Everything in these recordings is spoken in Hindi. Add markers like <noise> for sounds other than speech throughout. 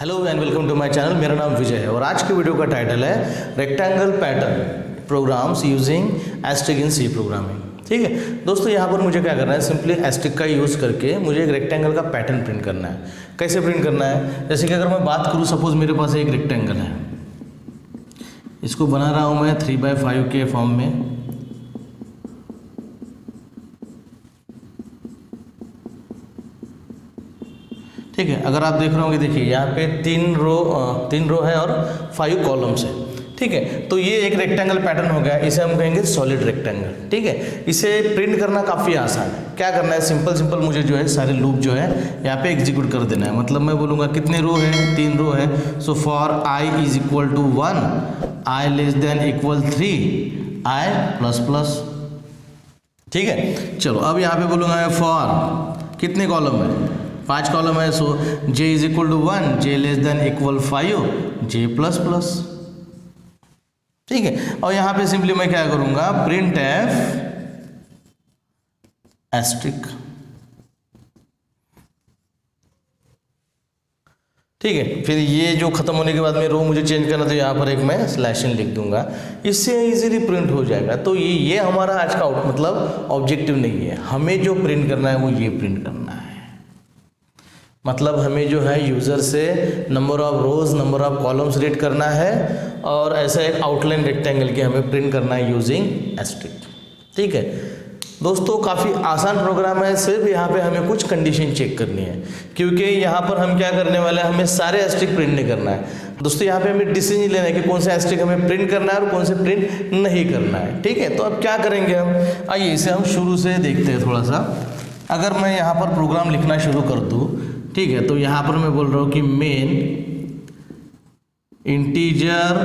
Hello and welcome to my channel मेरा नाम विजय है और आज की वीडियो का टाइटल है rectangle pattern programs using asterisk in C programming ठीक है? दोस्तों, यहाँ पर मुझे क्या करना है? सिंपली एस्टिक का यूज़ करके मुझे एक रेक्टेंगल का पैटर्न प्रिंट करना है। कैसे प्रिंट करना है? जैसे कि अगर मैं बात करूँ सपोज़ मेरे पास एक रेक्टेंगल है। इसको बना रहा हूँ मैं थ्री बाई फाइव के फॉर्म में। ठीक है, अगर आप देख रहे होंगे, देखिए, यहाँ पे तीन रो तीन रो है और फाइव कॉलम्स है। ठीक है तो ये एक रेक्टेंगल पैटर्न हो गया, इसे हम कहेंगे सॉलिड रेक्टेंगल ठीक है, इसे प्रिंट करना काफ़ी आसान है। क्या करना है? सिंपल सिंपल मुझे जो है, सारे लूप जो है, यहाँ पे एग्जीक्यूट कर देना है। मतलब मैं बोलूँगा, कितने रो है? तीन रो है। So for I is equal to one I less than equal three I plus plus ठीक है, चलो, अब यहाँ पे बोलूँगा फॉर कितने कॉलम है? पाँच कॉलम है so J is equal to one J less than equal five J plus plus ठीक है? और यहाँ पे सिंपली मैं क्या करूँगा? प्रिंट एफ़ एस्ट्रिक ठीक है? फिर ये जो खत्म होने के बाद में रो मुझे चेंज करना तो यहाँ पर एक मैं स्लैशन लिख दूँगा। इससे इजीली प्रिंट हो जाएगा। तो ये ये हमारा आज का मतलब ऑब्जेक्टिव नहीं है। हमें जो प्रिंट करना है, वो ये प्रिंट करना है। मतलब हमें जो है यूज़र से number of rows number of columns read करना है और ऐसा एक आउटलाइन रेक्टेंगल की हमें प्रिंट करना है यूजिंग एस्ट्रिक ठीक है? दोस्तों, काफ़ी आसान प्रोग्राम है, सिर्फ़ यहाँ पे हमें कुछ कंडीशन चेक करनी है, क्योंकि यहाँ पर हम क्या करने वाले हैं, हमें सारे एस्ट्रिक प्रिंट नहीं करना है। दोस्तों, यहाँ पे हमें डिसीज़न लेना है कि कौन सा एस्ट्रिक हमें प्रिंट करना है और कौन से प्रिंट नहीं करना है। ठीक है? तो अब क्या करेंगे हम? आइए, इसे हम शुरू से देखते हैं थोड़ा सा। अगर मैं यहाँ पर प्रोग्राम लिखना शुरू कर दूँ ठीक है तो यहाँ पर मैं बोल रहा हूँ कि main integer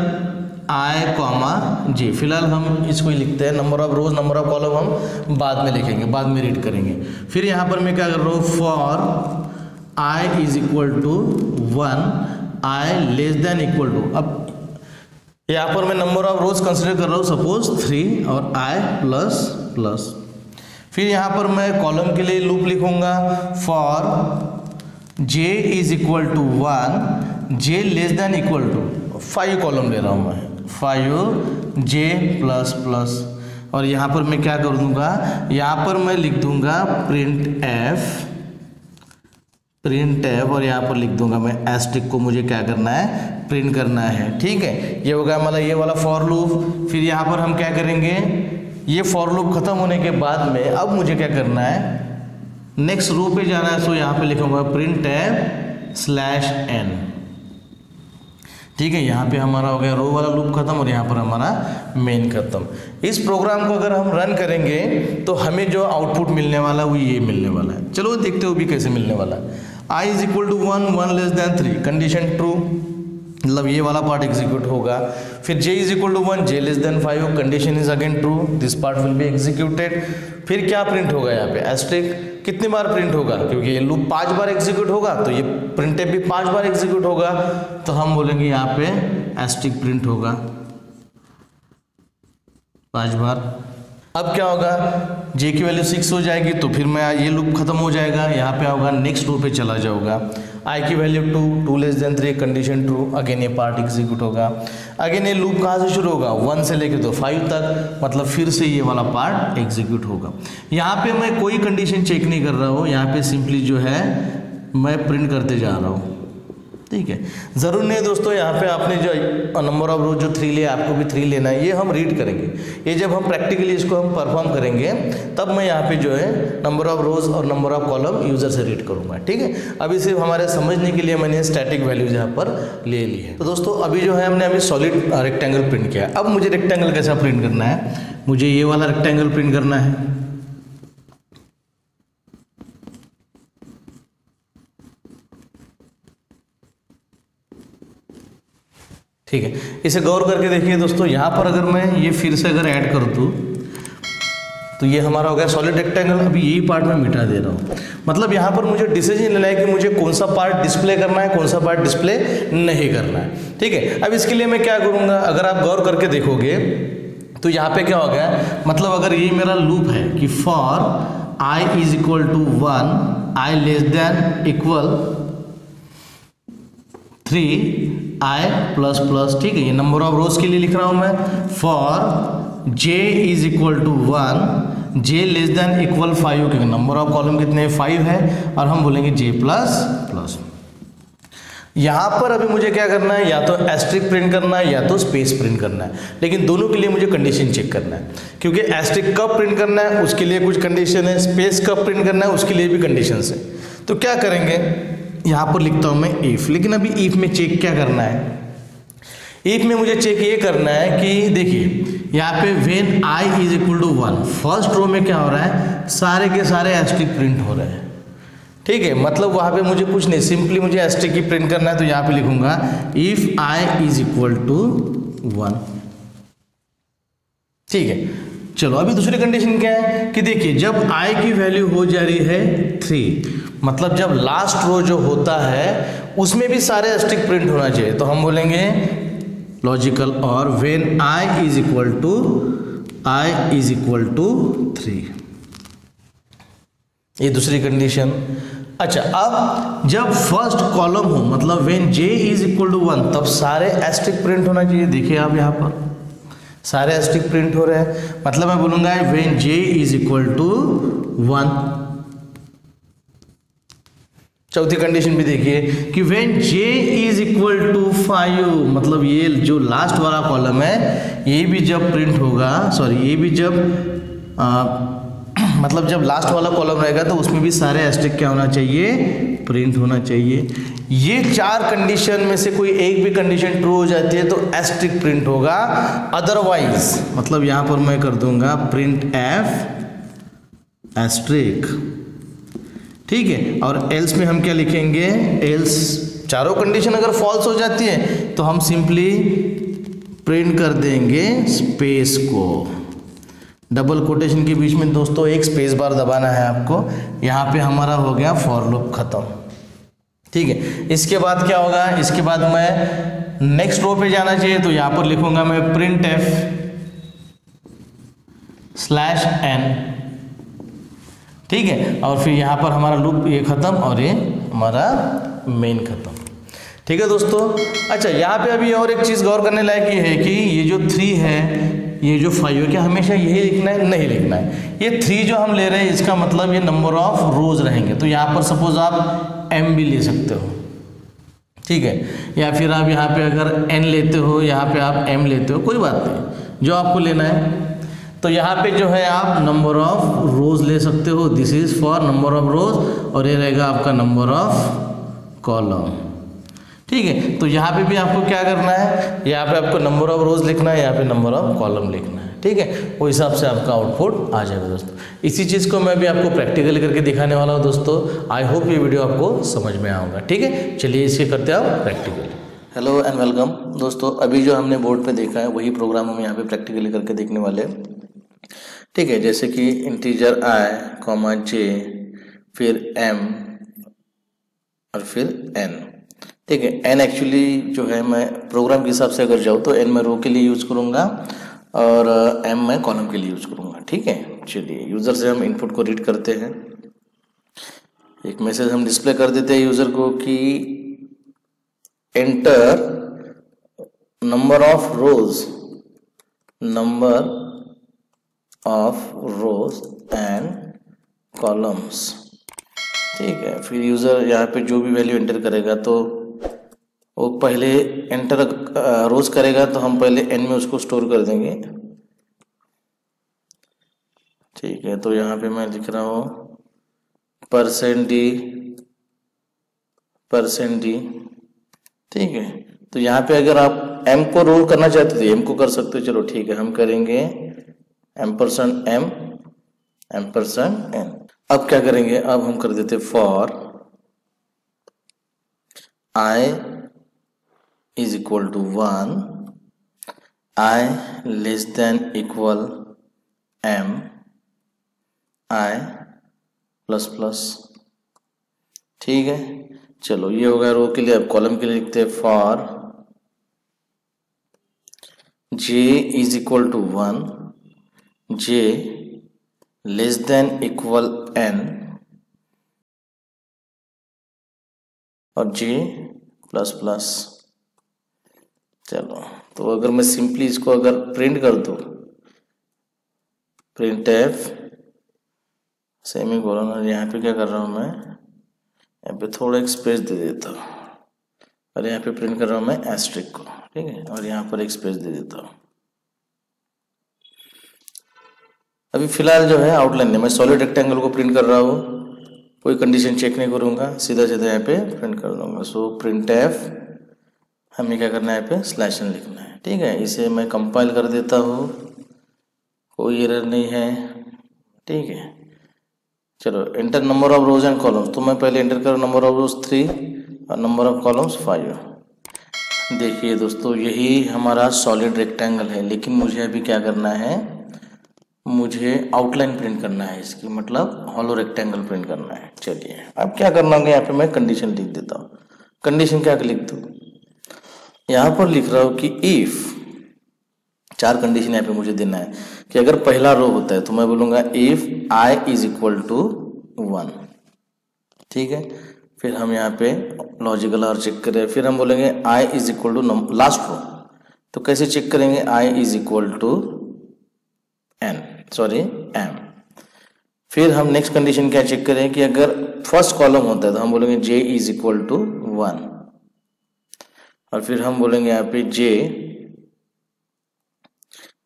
i comma j फ़िलहाल हम इसको ही लिखते हैं। Number of rows number of column हम बाद में लिखेंगे, बाद में रीड करेंगे। फिर यहाँ पर मैं क्या कर रहा हूँ? For i is equal to one i less than equal to अब यहाँ पर मैं नंबर ऑफ़ रोज कंसिडर कर रहा हूँ। सपोज़ थ्री और आई प्लस प्लस फिर यहाँ पर मैं कॉलम के लिए लूप लिखूँगा। For j is equal to one j less than equal to five column ले रहा हूँ मैं। फाइव जे प्लस प्लस और यहाँ पर मैं क्या कर दूँगा? यहाँ पर मैं लिख दूँगा प्रिंट एफ़ प्रिंट एफ़ और यहाँ पर लिख दूँगा मैं एस्टिक को मुझे क्या करना है? प्रिंट करना है। ठीक है? ये हो गया मतलब ये वाला फॉर लूप फिर यहाँ पर हम क्या करेंगे? ये फॉर लूप खत्म होने के बाद में अब मुझे क्या करना है? नेक्स्ट रो पे जाना है सो यहाँ पे लिखूँगा प्रिंट टैब स्लैश एन ठीक है, यहाँ पे हमारा हो गया रो वाला लूप खत्म और यहाँ पर हमारा मेन खत्म. इस प्रोग्राम को अगर हम रन करेंगे तो हमें जो आउटपुट मिलने वाला है, वो ये मिलने वाला है. चलो देखते हो भी कैसे मिलने वाला है. I is equal to one one less than three condition true मतलब ये वाला पार्ट एग्जीक्यूट होगा. फिर j is equal to one j less than five condition is again true this part will be executed फिर क्या प्रिंट होगा यहाँ पे? एस्ट्रिक कितनी बार प्रिंट होगा? क्योंकि ये लूप पाँच बार एग्जीक्यूट होगा तो ये प्रिंट भी पाँच बार एग्जीक्यूट होगा। तो हम बोलेंगे यहाँ पे एस्टिक प्रिंट होगा। पाँच बार। अब क्या होगा? जे की वैल्यू सिक्स हो जाएगी तो फिर मैं ये लूप खत्म हो जाएगा। यहाँ पे होगा नेक्स्ट रो पे चला जाऊँगा। आई की value two two less than three condition true again ये पार्ट एग्जीक्यूट होगा। अगेन ये लूप कहाँ से शुरू होगा? वन से लेकर तो फाइव तक। मतलब फिर से ये वाला पार्ट एग्जीक्यूट होगा। यहाँ पे मैं कोई कंडीशन चेक नहीं कर रहा हूँ। यहाँ पे सिंपली जो है, मैं प्रिंट करते जा रहा हूँ। ठीक है। ज़रूर नहीं दोस्तों, यहाँ पे आपने जो नंबर ऑफ़ रोज जो थ्री लिया आपको भी थ्री लेना है, ये हम रीड करेंगे। ये जब हम प्रैक्टिकली इसको हम परफॉर्म करेंगे, तब मैं यहाँ पे जो है नंबर ऑफ़ रोज और नंबर ऑफ़ कॉलम यूज़र से रीड करूँगा, ठीक है? अभी सिर्फ़ हमारे समझने के लिए मैंने स्टैटिक वैल्यूज़ यहाँ पर ले ली है। तो दोस्तों, अभी जो है हमने अभी सॉलिड रेक्टेंगल प्रिंट किया अब मुझे रेक्टेंगल कैसा प्रिंट करना है? मुझे ये वाला रेक्टेंगल प्रिंट करना है। ठीक है। इसे गौर करके देखिए दोस्तों, यहाँ पर अगर मैं ये फिर से अगर ऐड कर दूँ तो ये हमारा हो गया सॉलिड रेक्टेंगल अभी यही पार्ट मैं मिटा दे रहा हूँ। मतलब यहाँ पर मुझे डिसीज़न लेना है कि मुझे कौन सा पार्ट डिस्प्ले करना है, कौन सा पार्ट डिस्प्ले नहीं करना है। ठीक है, अब इसके लिए मैं क्या करूँगा, अगर आप गौर करके देखोगे तो यहाँ पे क्या हो गया मतलब अगर ये मेरा लूप है कि for i is equal to one i less than equal three i plus plus ठीक है, ये नंबर ऑफ़ रोज के लिए लिख रहा हूँ मैं. For j is equal to one j less than equal five क्योंकि नंबर ऑफ़ कॉलम कितने फाइव है, और हम बोलेंगे जे प्लस प्लस यहाँ पर अभी मुझे क्या करना है? या तो एस्ट्रिक प्रिंट करना है, या तो स्पेस प्रिंट करना है. लेकिन दोनों के लिए मुझे कंडीशन चेक करना है. क्योंकि एस्ट्रिक कब प्रिंट करना है, उसके लिए कुछ कंडीशन है. स्पेस कब प्रिंट करना है, उसके लिए भी कंडीशन है. तो क्या करेंगे? यहाँ पर लिखता हूँ मैं इफ़ लेकिन अभी इफ़ में चेक क्या करना है? इफ़ में मुझे चेक ये करना है कि देखिए, यहाँ पे when i is equal to one first row में क्या हो रहा है? सारे के सारे एस्ट्रिक प्रिंट हो रहे हैं। ठीक है मतलब वहाँ पे मुझे कुछ नहीं सिंपली मुझे एस्ट्रिक ही प्रिंट करना है तो यहाँ पे लिखूँगा if i is equal to one ठीक है, चलो, अभी दूसरी कंडीशन क्या है? कि देखिए, जब आई की वैल्यू हो जा रही है थ्री मतलब जब लास्ट रो जो होता है, उसमें भी सारे एस्ट्रिक प्रिंट होना चाहिए। तो हम बोलेंगे लॉजिकल और when i is equal to i is equal to three ये दूसरी कंडीशन अच्छा अब जब फ़र्स्ट कॉलम हो मतलब when j is equal to one तब सारे एस्ट्रिक प्रिंट होना चाहिए। देखिए आप यहाँ पर। सारे एस्ट्रिक प्रिंट हो रहे हैं। मतलब मैं बोलूँगा when j is equal to one चौथी कंडीशन भी देखिए कि when j is equal to five मतलब ये जो लास्ट वाला कॉलम है ये भी जब प्रिंट होगा सॉरी ये भी जब आ, <clears throat> मतलब जब लास्ट वाला कॉलम रहेगा तो उसमें भी सारे एस्ट्रिक क्या होना चाहिए? प्रिंट होना चाहिए। ये चार कंडीशन में से कोई एक भी कंडीशन ट्रू हो जाती है तो एस्ट्रिक प्रिंट होगा। अदरवाइज़ मतलब यहाँ पर मैं कर दूँगा प्रिंट एफ़ एस्ट्रिक ठीक है, और एल्स में हम क्या लिखेंगे? एल्स चारों कंडीशन अगर फॉल्स हो जाती है तो हम सिंपली प्रिंट कर देंगे स्पेस को। डबल कोटेशन के बीच में दोस्तों एक स्पेस बार दबाना है आपको। यहाँ पे हमारा हो गया फॉर लूप खत्म। ठीक है, इसके बाद क्या होगा? इसके बाद मैं नेक्स्ट रो पे जाना चाहिए तो यहाँ पर लिखूँगा मैं प्रिंट एफ़ स्लैश एन ठीक है? और फिर यहाँ पर हमारा लूप ये ख़त्म और ये हमारा मेन ख़त्म। ठीक है दोस्तों? अच्छा यहाँ पे अभी और एक चीज़ गौर करने लायक ये है कि ये जो थ्री है, ये जो फाइव है, क्या हमेशा यही लिखना है? नहीं लिखना है। ये थ्री जो हम ले रहे हैं, इसका मतलब ये नंबर ऑफ़ रोज रहेंगे। तो यहाँ पर सपोज़ आप एम भी ले सकते हो। ठीक है? या फिर आप यहाँ पे अगर एन लेते हो, यहाँ पे आप एम लेते हो, कोई बात नहीं। जो आपको लेना है तो यहाँ पे जो है आप नंबर ऑफ़ रोज ले सकते हो. This is for number of rows और ये रहेगा आपका नंबर ऑफ़ कॉलम ठीक है? तो यहाँ पे भी आपको क्या करना है? यहाँ पे आपको नंबर ऑफ़ रोज लिखना है, यहाँ पे नंबर ऑफ़ कॉलम लिखना है. ठीक है? वो हिसाब से आपका आउटपुट आ जाएगा दोस्तों. इसी चीज़ को मैं भी आपको प्रैक्टिकली करके दिखाने वाला हूँ दोस्तों. आई होप ये वीडियो आपको समझ में आऊँगा. ठीक है? चलिए इसे करते हैं आप प्रैक्टिकली हेलो एंड वेलकम दोस्तों, अभी जो हमने बोर्ड पे देखा है, वही प्रोग्राम हम यहाँ पे प्रैक्टिकली करके देखने वाले हैं. ठीक है, जैसे कि इंटीजर आई कॉमा जे फिर एम और फिर एन ठीक है एन एक्चुअली जो है मैं प्रोग्राम के हिसाब से अगर जाऊँ तो एन मैं रो के लिए यूज़ करूँगा और एम मैं कॉलम के लिए यूज़ करूँगा। ठीक है, चलिए यूज़र से हम इनपुट को रीड करते हैं। एक मैसेज हम डिस्प्ले कर देते हैं यूज़र को कि enter number of rows number of rows and columns ठीक है, फिर यूज़र यहाँ पे जो भी वैल्यू एंटर करेगा तो वो पहले एंटर रोज करेगा तो हम पहले एन में उसको स्टोर कर देंगे। ठीक है तो यहाँ पे मैं लिख रहा हूँ परसेंट डी परसेंट डी ठीक है तो यहाँ पे अगर आप एम को रोल करना चाहते थे एम को कर सकते हो। चलो, ठीक है, हम करेंगे। M percent m m percent n अब क्या करेंगे? अब हम कर देते for i is equal to one i less than equal m i plus plus ठीक है? चलो, ये हो गया रो के लिए। अब कॉलम के लिए लिखते हैं for j is equal to one j less than equal n और जे प्लस प्लस चलो तो अगर मैं सिंपली इसको अगर प्रिंट कर दूँ प्रिंट एफ़ सेमी कॉलन और यहाँ पे क्या कर रहा हूँ मैं? यहाँ पे थोड़ा एक स्पेस दे देता हूँ। और यहाँ पे प्रिंट कर रहा हूँ मैं एस्ट्रिक को, ठीक है? और यहाँ पर एक स्पेस दे देता हूँ। अभी फ़िलहाल जो है आउटलाइन में मैं सॉलिड रेक्टेंगल को प्रिंट कर रहा हूँ। कोई कंडीशन चेक नहीं करूँगा सीधा सीधा यहाँ पे प्रिंट कर दूँगा सो प्रिंट एफ़ हमें क्या करना है यहाँ पे? स्लैशन लिखना है। ठीक है, इसे मैं कंपाइल कर देता हूँ। कोई एरर नहीं है। ठीक है। चलो enter number of rows and columns तो मैं पहले एंटर करूँ नंबर ऑफ़ रोज थ्री और नंबर ऑफ़ कॉलम्स फाइव देखिए दोस्तों, यही हमारा सॉलिड रेक्टेंगल है। लेकिन मुझे अभी क्या करना है? मुझे आउटलाइन प्रिंट करना है इसकी मतलब हॉलो रेक्टेंगल प्रिंट करना है। चलिए, अब क्या करना होगा यहाँ पे मैं कंडीशन लिख देता हूँ। कंडीशन क्या लिख दू? यहाँ पर लिख रहा हूँ कि इफ़ चार कंडीशन यहाँ पे मुझे देना है कि अगर पहला रो होता है तो मैं बोलूँगा if i is equal to one ठीक है? फिर हम यहाँ पे लॉजिकल और चेक करें, फिर हम बोलेंगे i is equal to last row तो कैसे चेक करेंगे? I is equal to n sorry m फिर हम नेक्स्ट कंडीशन क्या चेक करें कि अगर फ़र्स्ट कॉलम होता है तो हम बोलेंगे j is equal to one और फिर हम बोलेंगे यहाँ पे j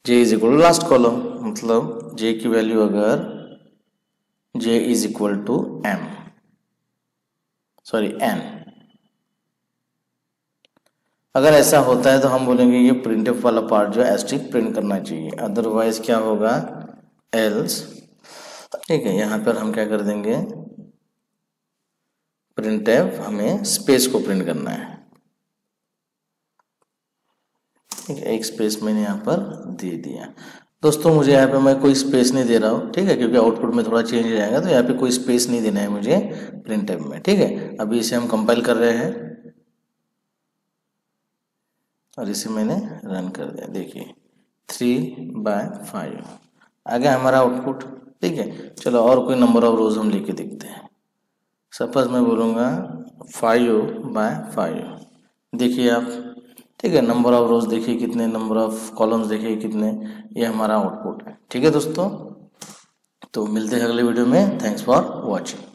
j is equal to last column मतलब जे की वैल्यू अगर j is equal to m sorry n अगर ऐसा होता है तो हम बोलेंगे ये प्रिंट वाला पार्ट जो है एस्टिक प्रिंट करना चाहिए. अदरवाइज़ क्या होगा? एल्स ठीक है, यहाँ पर हम क्या कर देंगे? प्रिंट एफ़ हमें स्पेस को प्रिंट करना है। ठीक है, एक स्पेस मैंने यहाँ पर दे दिया। दोस्तों, मुझे यहाँ पे मैं कोई स्पेस नहीं दे रहा हूँ, ठीक है? क्योंकि आउटपुट में थोड़ा चेंज जाएगा तो यहाँ पे कोई स्पेस नहीं देना है मुझे प्रिंट टाइप में, ठीक है? अभी इसे हम कंपाइल कर रहे हैं। और इसे मैंने रन कर दिया। देखिए थ्री बाय फाइव आ गया हमारा आउटपुट ठीक है, चलो और कोई नंबर ऑफ़ रोज हम लेके देखते हैं। सपोज़ मैं बोलूँगा फाइव बाय फाइव देखिए आप, ठीक है नंबर ऑफ़ रोज देखिए कितने नंबर ऑफ़ कॉलम्स देखिए कितने, ये हमारा आउटपुट है। ठीक है दोस्तों तो मिलते हैं अगले वीडियो में। Thanks for watching